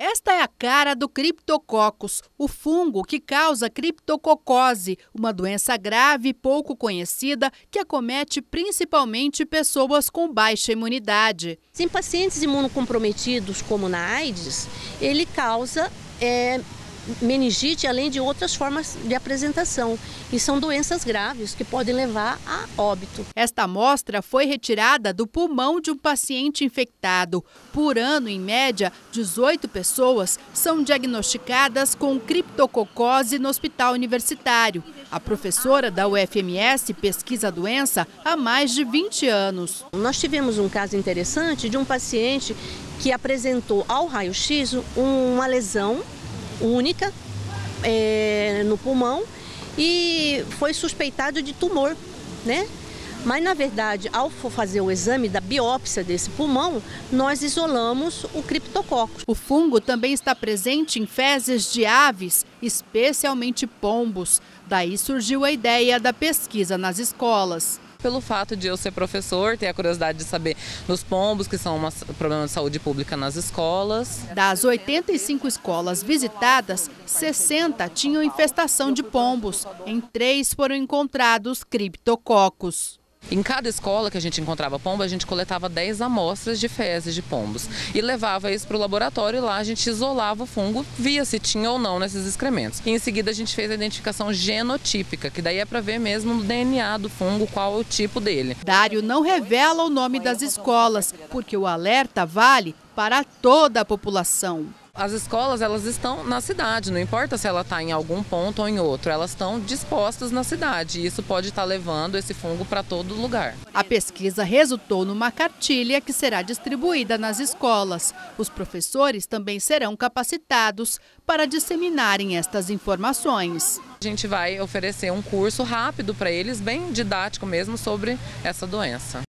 Esta é a cara do Cryptococcus, o fungo que causa criptococose, uma doença grave e pouco conhecida que acomete principalmente pessoas com baixa imunidade. Em pacientes imunocomprometidos, como na AIDS, ele causa é, meningite, além de outras formas de apresentação. E são doenças graves que podem levar a óbito. Esta amostra foi retirada do pulmão de um paciente infectado. Por ano, em média, 18 pessoas são diagnosticadas com criptococose no hospital universitário. A professora da UFMS pesquisa a doença há mais de 20 anos. Nós tivemos um caso interessante de um paciente que apresentou ao raio-x uma lesão única é, no pulmão e foi suspeitado de tumor, né? Mas, na verdade, ao fazer o exame da biópsia desse pulmão, nós isolamos o criptococcus. O fungo também está presente em fezes de aves, especialmente pombos. Daí surgiu a ideia da pesquisa nas escolas pelo fato de eu ser professor, ter a curiosidade de saber dos pombos, que são um problema de saúde pública nas escolas. Das 85 escolas visitadas, 60 tinham infestação de pombos. Em três foram encontrados criptococos. Em cada escola que a gente encontrava pombo, a gente coletava 10 amostras de fezes de pombos e levava isso para o laboratório e lá a gente isolava o fungo, via se tinha ou não nesses excrementos. E em seguida a gente fez a identificação genotípica, que daí é para ver mesmo no DNA do fungo qual é o tipo dele. Dário não revela o nome das escolas, porque o alerta vale para toda a população as escolas elas estão na cidade, não importa se ela está em algum ponto ou em outro, elas estão dispostas na cidade e isso pode estar tá levando esse fungo para todo lugar. A pesquisa resultou numa cartilha que será distribuída nas escolas. Os professores também serão capacitados para disseminarem estas informações. A gente vai oferecer um curso rápido para eles, bem didático mesmo, sobre essa doença.